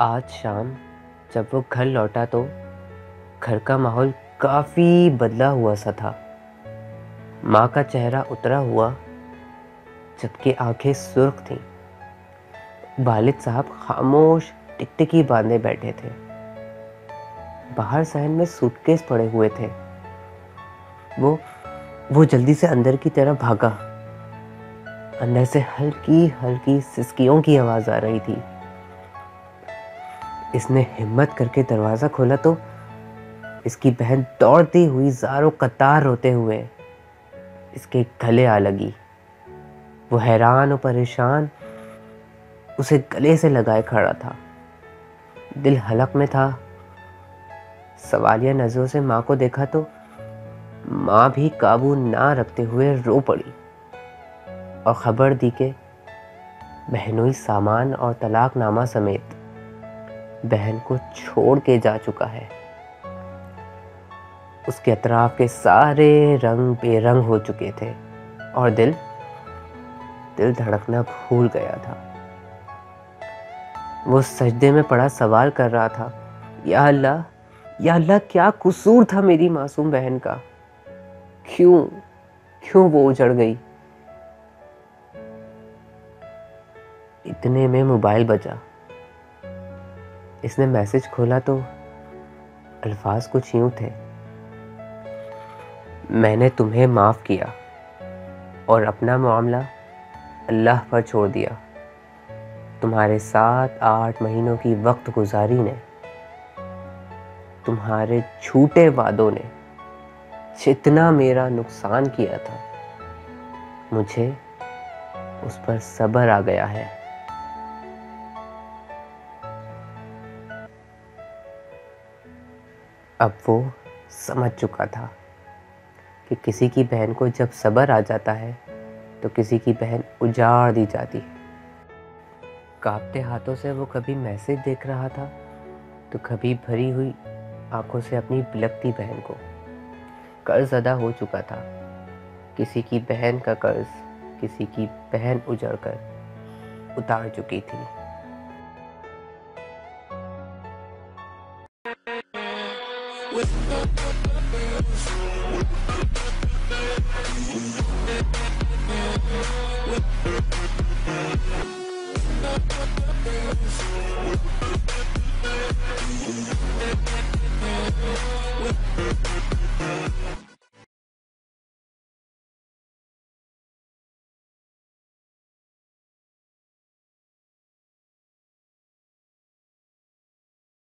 आज शाम जब वो घर लौटा तो घर का माहौल काफ़ी बदला हुआ सा था। माँ का चेहरा उतरा हुआ, जबकि आँखें सुर्ख थीं। वालिद साहब खामोश, टिकटिकी बांधे बैठे थे। बाहर सहन में सूटकेस पड़े हुए थे। वो वो जल्दी से अंदर की तरफ़ भागा। अंदर से हल्की हल्की सिसकियों की आवाज़ आ रही थी। इसने हिम्मत करके दरवाज़ा खोला तो इसकी बहन दौड़ती हुई जारो कतार रोते हुए इसके गले आ लगी। वो हैरान और परेशान उसे गले से लगाए खड़ा था। दिल हलक में था। सवालिया नज़रों से माँ को देखा तो माँ भी काबू ना रखते हुए रो पड़ी और खबर दी के बहनोई सामान और तलाकनामा समेत बहन को छोड़ के जा चुका है। उसके अतराफ के सारे रंग बेरंग हो चुके थे और दिल दिल धड़कना भूल गया था। वो सजदे में पड़ा सवाल कर रहा था, या अल्लाह या अल्लाह, क्या कसूर था मेरी मासूम बहन का? क्यों क्यों वो उजड़ गई? इतने में मोबाइल बजा। इसने मैसेज खोला तो अल्फाज कुछ यूँ थे। मैंने तुम्हें माफ़ किया और अपना मामला अल्लाह पर छोड़ दिया। तुम्हारे सात आठ महीनों की वक्त गुजारी ने, तुम्हारे झूठे वादों ने जितना मेरा नुकसान किया था, मुझे उस पर सब्र आ गया है। अब वो समझ चुका था कि किसी की बहन को जब सब्र आ जाता है तो किसी की बहन उजाड़ दी जाती है। कांपते हाथों से वो कभी मैसेज देख रहा था तो कभी भरी हुई आँखों से अपनी बिलकती बहन को। कर्ज अदा हो चुका था। किसी की बहन का कर्ज किसी की बहन उजड़ कर उतार चुकी थी। With